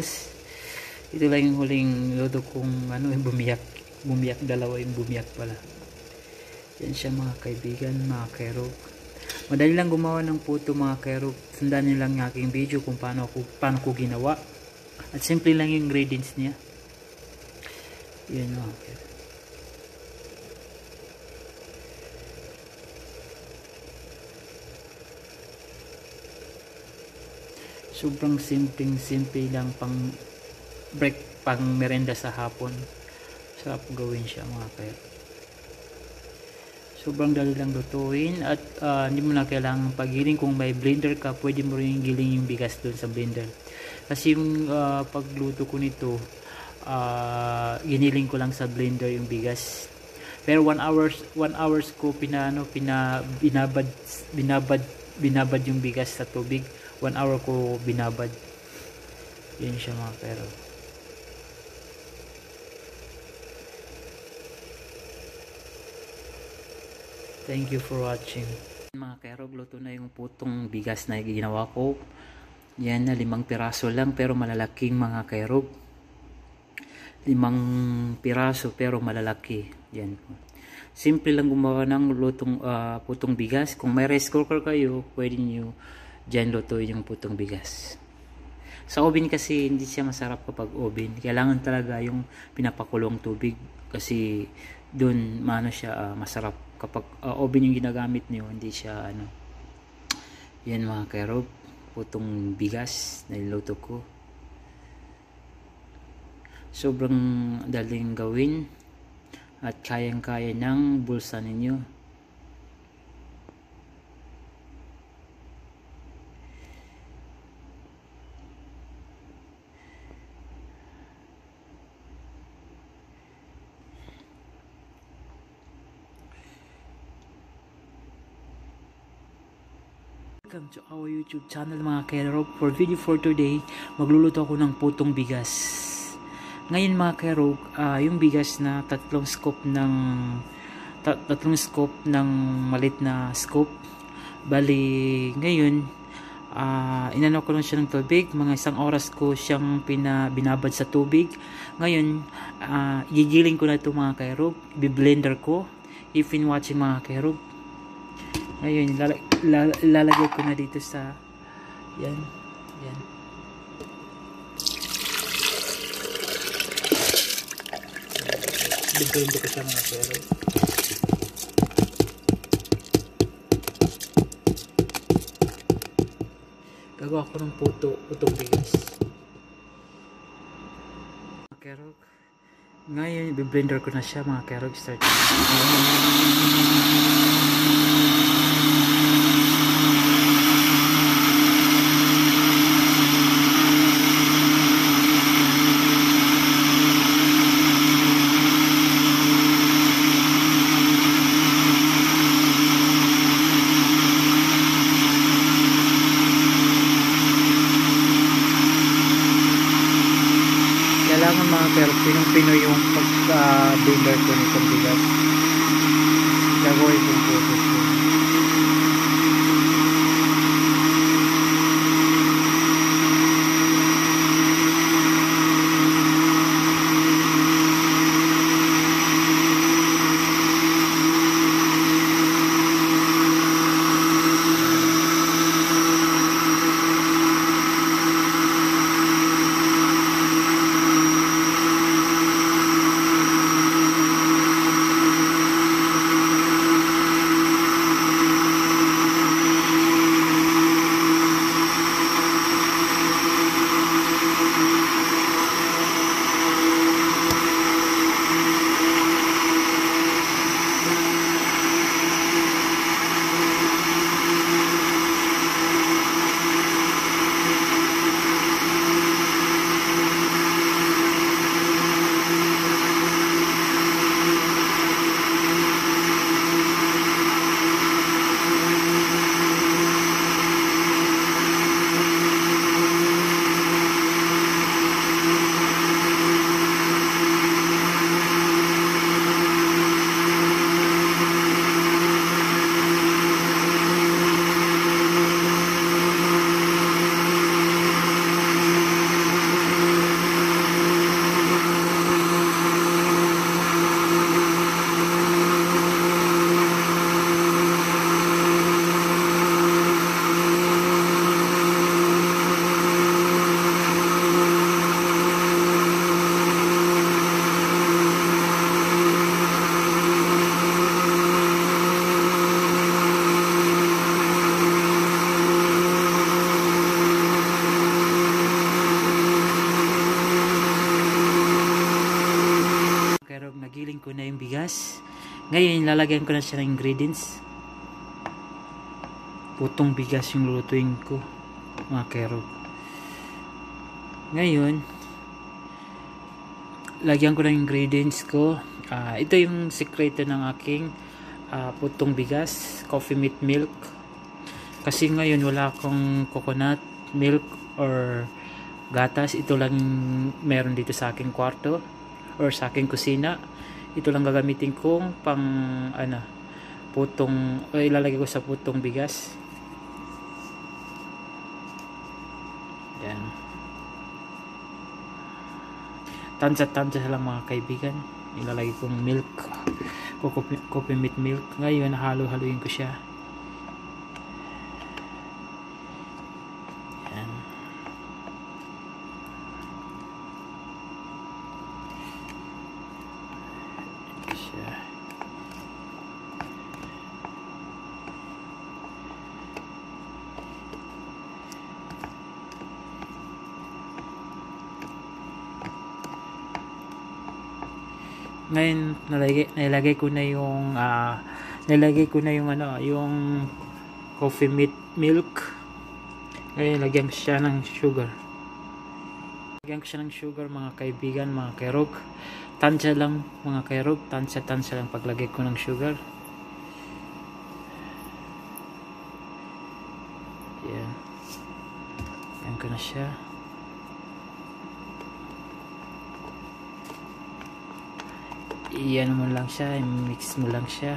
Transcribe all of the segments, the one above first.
bigas. Ito lang yung huling luto kong ano, yung bumiyak. Bumiyak, dalawa yung bumiyak pala. Yan siya mga kaibigan, mga kerog. Madali lang gumawa ng puto mga kerog. Sundan nyo lang yung aking video kung paano ko, paano ko ginawa. At simple lang yung ingredients niya. Yan mga kerog. Sobrang simpleng simple lang pang break pang merenda sa hapon. Sarap gawin siya mga kaya. Sobrang dali lang lutuin at uh, hindi mo na kailangan pagiling kung may blender ka pwede mo rin giling yung bigas doon sa blender. Kasi yung uh, pagluto ko nito uh, giniling ko lang sa blender yung bigas. Pero 1 hours 1 hours ko pinano pina binabad binabad binabad yung bigas sa tubig 1 hour ko binabad. Yun siya mga pero. Thank you for watching. Mga kerog luto na yung putong bigas na ginawa ko. Yan na limang piraso lang pero malalaking mga kerog limang piraso pero malalaki. Yan simple lang gumawa ng lutong uh, putong bigas. Kung may rice cooker kayo pwede nyo dyan lutuin yung putong bigas. Sa oven kasi hindi siya masarap kapag oven. Kailangan talaga yung pinapakulong tubig kasi doon mano siya uh, masarap kapag uh, oven yung ginagamit niyo hindi siya ano yan mga karob putong bigas na niluto ko sobrang daling gawin at kayang kaya ng bulsa ninyo Welcome to our YouTube channel mga kerog. For video for today, magluluto ako ng putong bigas. Ngayon mga kerog, uh, yung bigas na tatlong scoop ng tatlong scoop ng malit na scoop. Bali, ngayon, uh, inano ko lang siya ng tubig. Mga isang oras ko siyang pina, binabad sa tubig. Ngayon, uh, gigiling ko na ito mga kerog. Biblender ko. If in watching mga kerog, ngayon lalagay ko na dito sa yan yan. Bigyan ko siya mga pero gagawa ko ng puto putong bigas. Kerog. Ngayon i-blender ko na siya mga kerog start pero pinong-pino yung pagka-builder ko nitong bigas gagawin kong photos ko bigas. Ngayon, lalagyan ko na siya ng ingredients. Putong bigas yung lulutuin ko, mga kerog. Ngayon, lagyan ko ng ingredients ko. Uh, ito yung sekreto ng aking uh, putong bigas, coffee meat milk. Kasi ngayon wala akong coconut milk or gatas. Ito lang meron dito sa aking kwarto or sa aking kusina ito lang gagamitin kong pang ano putong o ilalagay ko sa putong bigas. Yan. Tansya-tansya lang mga kaibigan. Ilalagay kong milk. Coffee, coffee meat milk. Ngayon halo-haluin ko siya ngayon nalagay, nilagay ko na yung uh, nilagay ko na yung ano yung coffee meat milk. Ngayon lagyan ko siya ng sugar. Lagyan ko siya ng sugar mga kaibigan mga kairog. Tansya lang mga kairog. Tansya tansya lang paglagay ko ng sugar. Yan yan ko na siya iyan mo lang siya mix mo lang siya.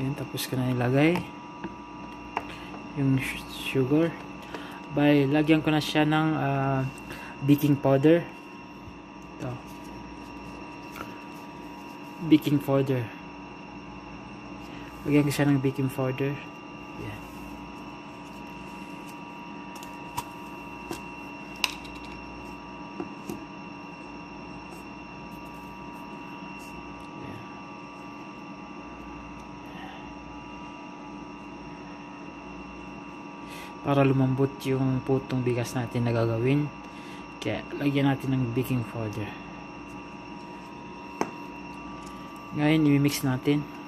Ayan, tapos ko na ilagay yung sugar. By lagyan ko na siya ng uh, baking powder. Ito. Baking powder. Lagyan ko siya ng baking powder. Yan para lumambot yung putong bigas natin na gagawin. Kaya lagyan natin ng baking powder. Ngayon i-mix natin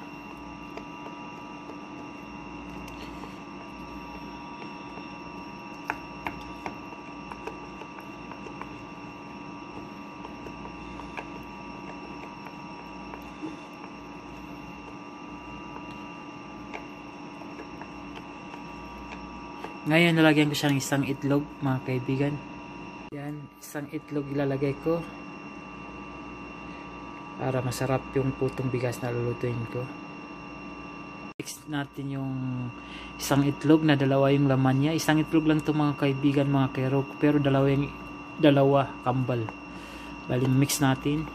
Ngayon, nalagyan ko siya ng isang itlog, mga kaibigan. Yan, isang itlog ilalagay ko. Para masarap yung putong bigas na lulutuin ko. Mix natin yung isang itlog na dalawa yung laman niya. Isang itlog lang to mga kaibigan, mga kerok. Pero dalawa yung dalawa kambal. Bali, mix natin.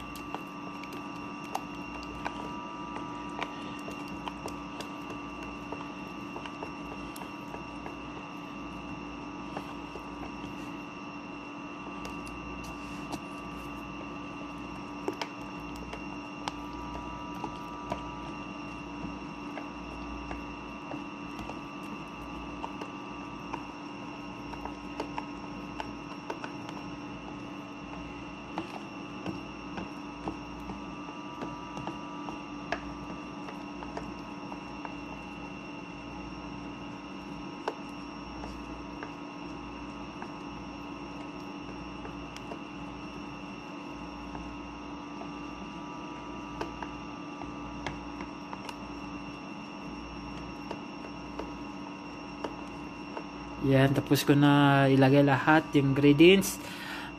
Yan, tapos ko na ilagay lahat yung ingredients.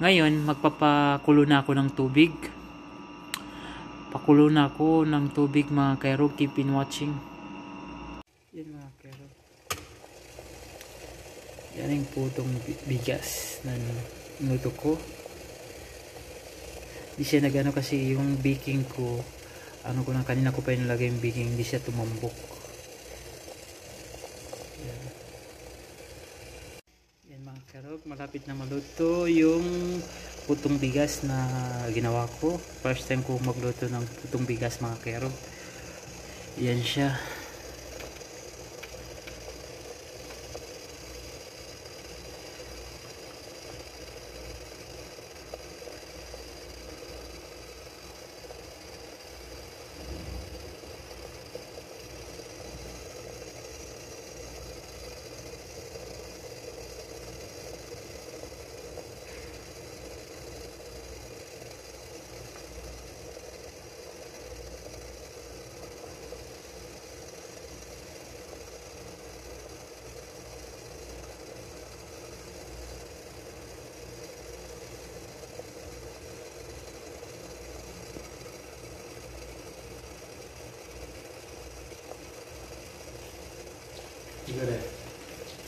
Ngayon, magpapakulo na ako ng tubig. Pakulo na ako ng tubig mga kairo. Keep in watching. Yan mga kairo. Yan yung putong bigas na nuto ko. Hindi siya nagano kasi yung baking ko. Ano ko lang kanina ko pa yung nilagay yung baking. Hindi siya tumambok. Karog, malapit na maluto yung putong bigas na ginawa ko. First time ko magluto ng putong bigas mga kerog. Yan siya.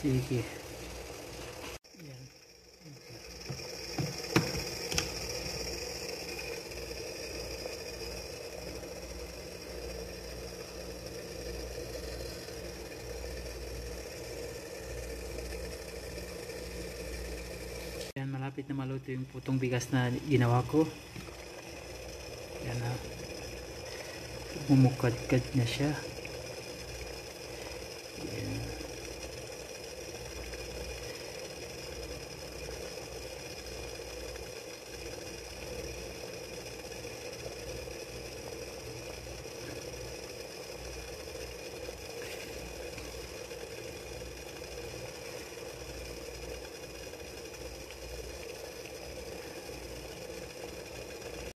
Sige. Yan. Yan, malapit na maluto yung putong bigas na ginawa ko. Yan na. Mumukadkad na siya.